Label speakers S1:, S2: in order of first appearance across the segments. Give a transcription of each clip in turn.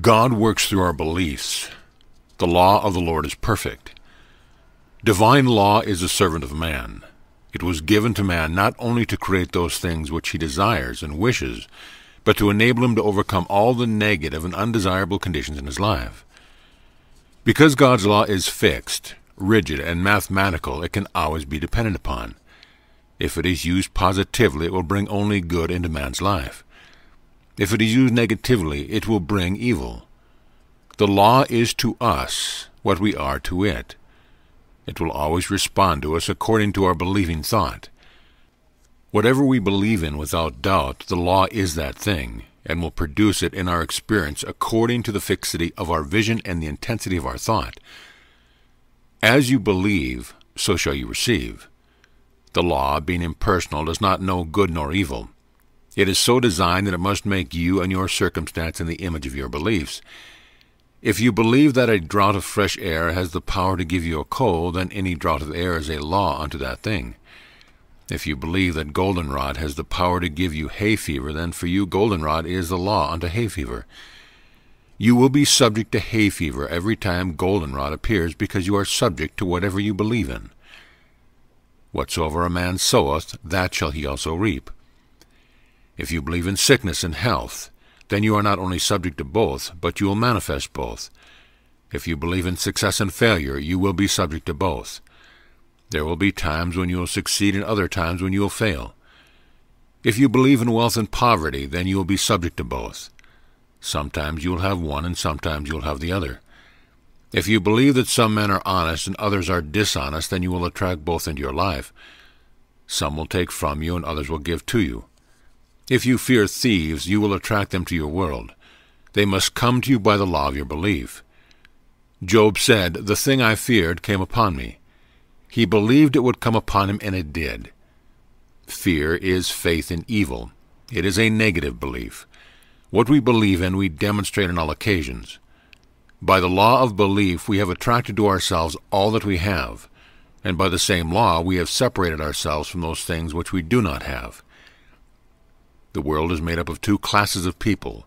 S1: God works through our beliefs. The law of the Lord is perfect. Divine law is the servant of man. It was given to man not only to create those things which he desires and wishes, but to enable him to overcome all the negative and undesirable conditions in his life. Because God's law is fixed, rigid, and mathematical, it can always be depended upon. If it is used positively, it will bring only good into man's life. If it is used negatively, it will bring evil. The law is to us what we are to it. It will always respond to us according to our believing thought. Whatever we believe in without doubt, the law is that thing, and will produce it in our experience according to the fixity of our vision and the intensity of our thought. As you believe, so shall you receive. The law, being impersonal, does not know good nor evil. It is so designed that it must make you and your circumstance in the image of your beliefs. If you believe that a draught of fresh air has the power to give you a cold, then any draught of air is a law unto that thing. If you believe that goldenrod has the power to give you hay fever, then for you goldenrod is the law unto hay fever. You will be subject to hay fever every time goldenrod appears because you are subject to whatever you believe in. Whatsoever a man soweth, that shall he also reap. If you believe in sickness and health, then you are not only subject to both, but you will manifest both. If you believe in success and failure, you will be subject to both. There will be times when you will succeed and other times when you will fail. If you believe in wealth and poverty, then you will be subject to both. Sometimes you will have one and sometimes you will have the other. If you believe that some men are honest and others are dishonest, then you will attract both into your life. Some will take from you and others will give to you. If you fear thieves, you will attract them to your world. They must come to you by the law of your belief. Job said, The thing I feared came upon me. He believed it would come upon him, and it did. Fear is faith in evil. It is a negative belief. What we believe in, we demonstrate on all occasions. By the law of belief, we have attracted to ourselves all that we have, and by the same law, we have separated ourselves from those things which we do not have. The world is made up of two classes of people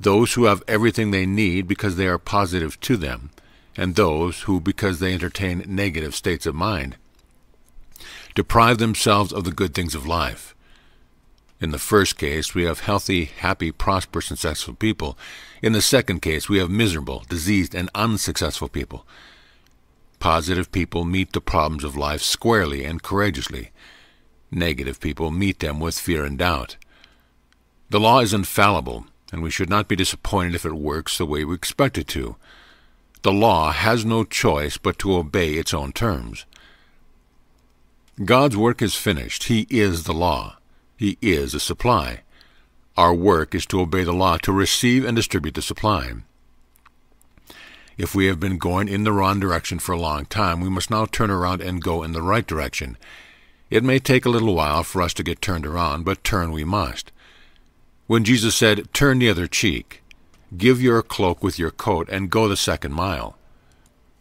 S1: those who have everything they need because they are positive to them, and those who, because they entertain negative states of mind, deprive themselves of the good things of life. In the first case, we have healthy, happy, prosperous, and successful people. In the second case, we have miserable, diseased, and unsuccessful people. Positive people meet the problems of life squarely and courageously. Negative people meet them with fear and doubt. The law is infallible, and we should not be disappointed if it works the way we expect it to. The law has no choice but to obey its own terms. God's work is finished. He is the law. He is the supply. Our work is to obey the law, to receive and distribute the supply. If we have been going in the wrong direction for a long time, we must now turn around and go in the right direction. It may take a little while for us to get turned around, but turn we must. When Jesus said, Turn the other cheek, give your cloak with your coat, and go the second mile,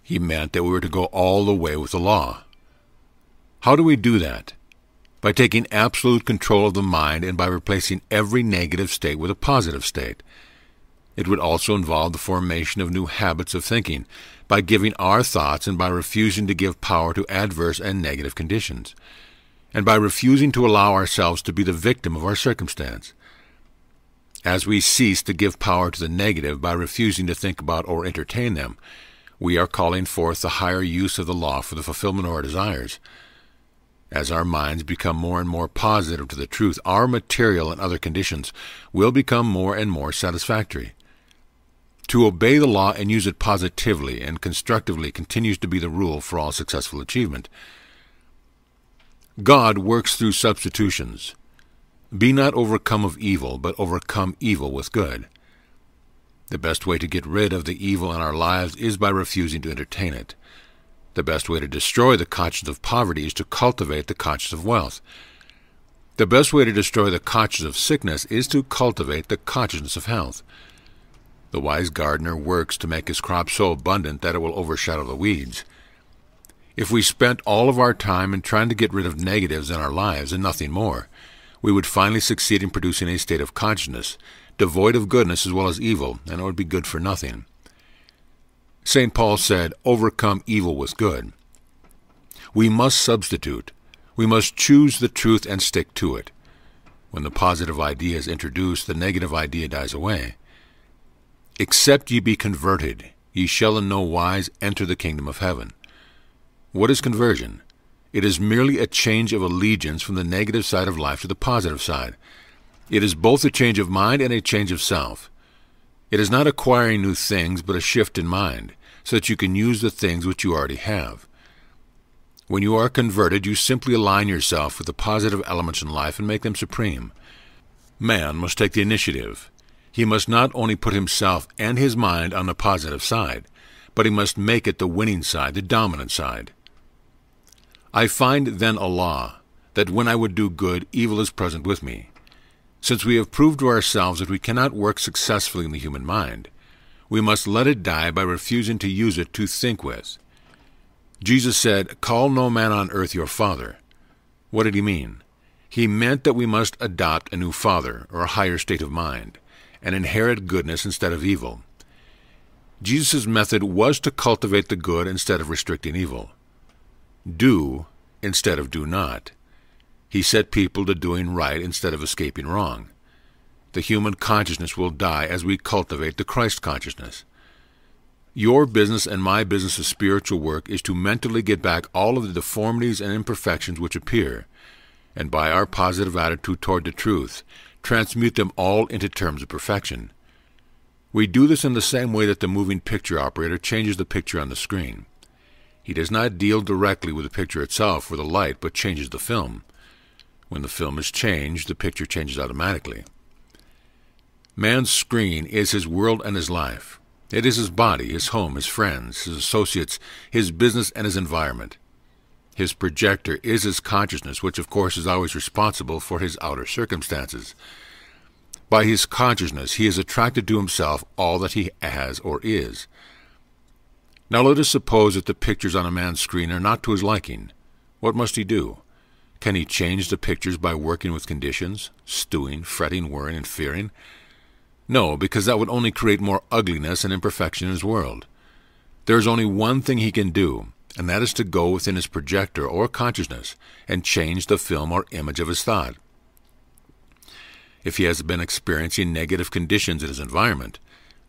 S1: he meant that we were to go all the way with the law. How do we do that? By taking absolute control of the mind and by replacing every negative state with a positive state. It would also involve the formation of new habits of thinking, by giving our thoughts and by refusing to give power to adverse and negative conditions, and by refusing to allow ourselves to be the victim of our circumstance. As we cease to give power to the negative by refusing to think about or entertain them, we are calling forth the higher use of the law for the fulfillment of our desires. As our minds become more and more positive to the truth, our material and other conditions will become more and more satisfactory. To obey the law and use it positively and constructively continues to be the rule for all successful achievement. God works through substitutions. Be not overcome of evil, but overcome evil with good. The best way to get rid of the evil in our lives is by refusing to entertain it. The best way to destroy the conscience of poverty is to cultivate the conscience of wealth. The best way to destroy the conscience of sickness is to cultivate the conscience of health. The wise gardener works to make his crop so abundant that it will overshadow the weeds. If we spent all of our time in trying to get rid of negatives in our lives and nothing more, we would finally succeed in producing a state of consciousness, devoid of goodness as well as evil, and it would be good for nothing. St. Paul said, Overcome evil with good. We must substitute. We must choose the truth and stick to it. When the positive idea is introduced, the negative idea dies away. Except ye be converted, ye shall in no wise enter the kingdom of heaven. What is conversion? It is merely a change of allegiance from the negative side of life to the positive side. It is both a change of mind and a change of self. It is not acquiring new things, but a shift in mind, so that you can use the things which you already have. When you are converted, you simply align yourself with the positive elements in life and make them supreme. Man must take the initiative. He must not only put himself and his mind on the positive side, but he must make it the winning side, the dominant side. I find then a law, that when I would do good, evil is present with me. Since we have proved to ourselves that we cannot work successfully in the human mind, we must let it die by refusing to use it to think with. Jesus said, Call no man on earth your father. What did he mean? He meant that we must adopt a new father, or a higher state of mind, and inherit goodness instead of evil. Jesus' method was to cultivate the good instead of restricting evil. Do instead of do not. He set people to doing right instead of escaping wrong. The human consciousness will die as we cultivate the Christ consciousness. Your business and my business of spiritual work is to mentally get back all of the deformities and imperfections which appear, and by our positive attitude toward the truth, transmute them all into terms of perfection. We do this in the same way that the moving picture operator changes the picture on the screen. He does not deal directly with the picture itself or the light, but changes the film. When the film is changed, the picture changes automatically. Man's screen is his world and his life. It is his body, his home, his friends, his associates, his business, and his environment. His projector is his consciousness, which of course is always responsible for his outer circumstances. By his consciousness, he has attracted to himself all that he has or is. Now let us suppose that the pictures on a man's screen are not to his liking. What must he do? Can he change the pictures by working with conditions, stewing, fretting, worrying, and fearing? No, because that would only create more ugliness and imperfection in his world. There is only one thing he can do, and that is to go within his projector or consciousness and change the film or image of his thought. If he has been experiencing negative conditions in his environment,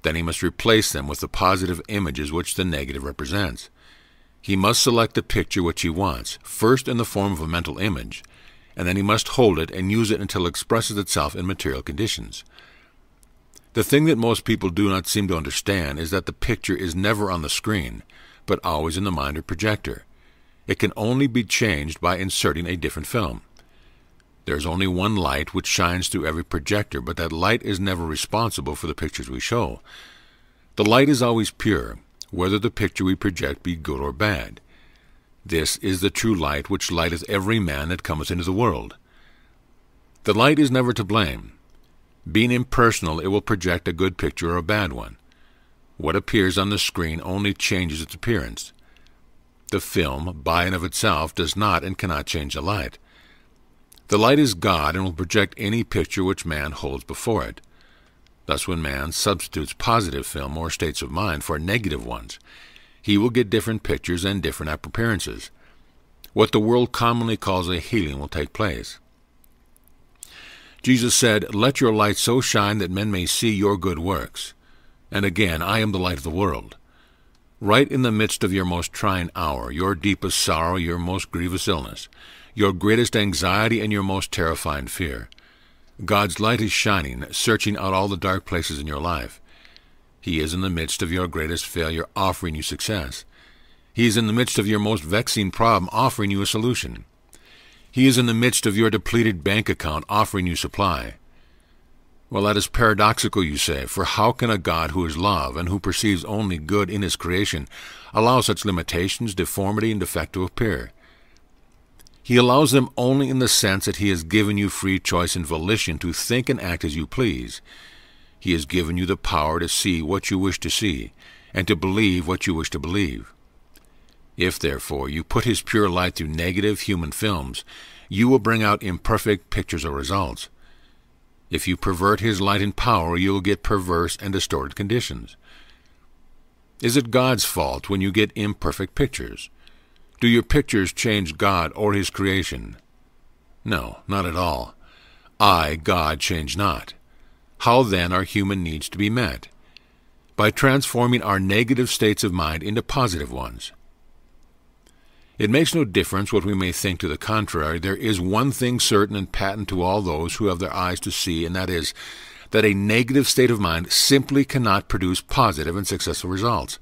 S1: then he must replace them with the positive images which the negative represents. He must select the picture which he wants, first in the form of a mental image, and then he must hold it and use it until it expresses itself in material conditions. The thing that most people do not seem to understand is that the picture is never on the screen, but always in the mind or projector. It can only be changed by inserting a different film. There is only one light which shines through every projector, but that light is never responsible for the pictures we show. The light is always pure, whether the picture we project be good or bad. This is the true light which lighteth every man that cometh into the world. The light is never to blame. Being impersonal, it will project a good picture or a bad one. What appears on the screen only changes its appearance. The film, by and of itself, does not and cannot change the light. The light is God and will project any picture which man holds before it. Thus, when man substitutes positive film or states of mind for negative ones, he will get different pictures and different appearances. What the world commonly calls a healing will take place. Jesus said, Let your light so shine that men may see your good works. And again, I am the light of the world. Right in the midst of your most trying hour, your deepest sorrow, your most grievous illness, your greatest anxiety and your most terrifying fear. God's light is shining, searching out all the dark places in your life. He is in the midst of your greatest failure, offering you success. He is in the midst of your most vexing problem, offering you a solution. He is in the midst of your depleted bank account, offering you supply. Well, that is paradoxical, you say, for how can a God who is love and who perceives only good in his creation allow such limitations, deformity, and defect to appear? He allows them only in the sense that He has given you free choice and volition to think and act as you please. He has given you the power to see what you wish to see, and to believe what you wish to believe. If, therefore, you put His pure light through negative human films, you will bring out imperfect pictures or results. If you pervert his light and power, you will get perverse and distorted conditions. Is it God's fault when you get imperfect pictures? Do your pictures change God or his creation? No, not at all. I, God, change not. How then are human needs to be met? By transforming our negative states of mind into positive ones. It makes no difference what we may think to the contrary. There is one thing certain and patent to all those who have their eyes to see, and that is that a negative state of mind simply cannot produce positive and successful results.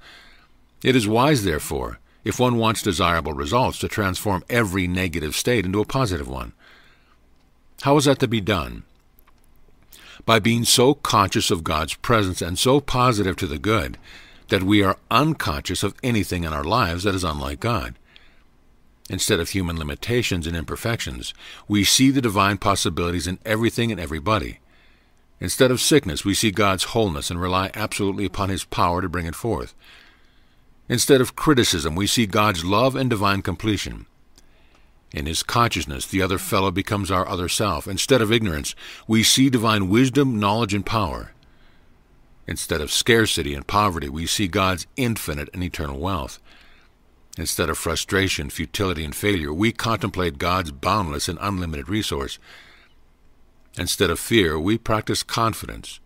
S1: It is wise, therefore, if one wants desirable results, to transform every negative state into a positive one. How is that to be done? By being so conscious of God's presence and so positive to the good that we are unconscious of anything in our lives that is unlike God. Instead of human limitations and imperfections, we see the divine possibilities in everything and everybody. Instead of sickness, we see God's wholeness and rely absolutely upon His power to bring it forth. Instead of criticism, we see God's love and divine completion. In his consciousness, the other fellow becomes our other self. Instead of ignorance, we see divine wisdom, knowledge, and power. Instead of scarcity and poverty, we see God's infinite and eternal wealth. Instead of frustration, futility, and failure, we contemplate God's boundless and unlimited resource. Instead of fear, we practice confidence.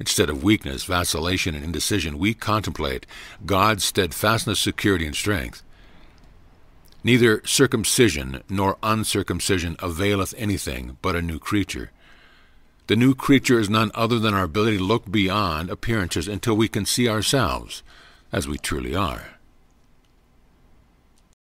S1: Instead of weakness, vacillation, and indecision, we contemplate God's steadfastness, security, and strength. Neither circumcision nor uncircumcision availeth anything but a new creature. The new creature is none other than our ability to look beyond appearances until we can see ourselves as we truly are.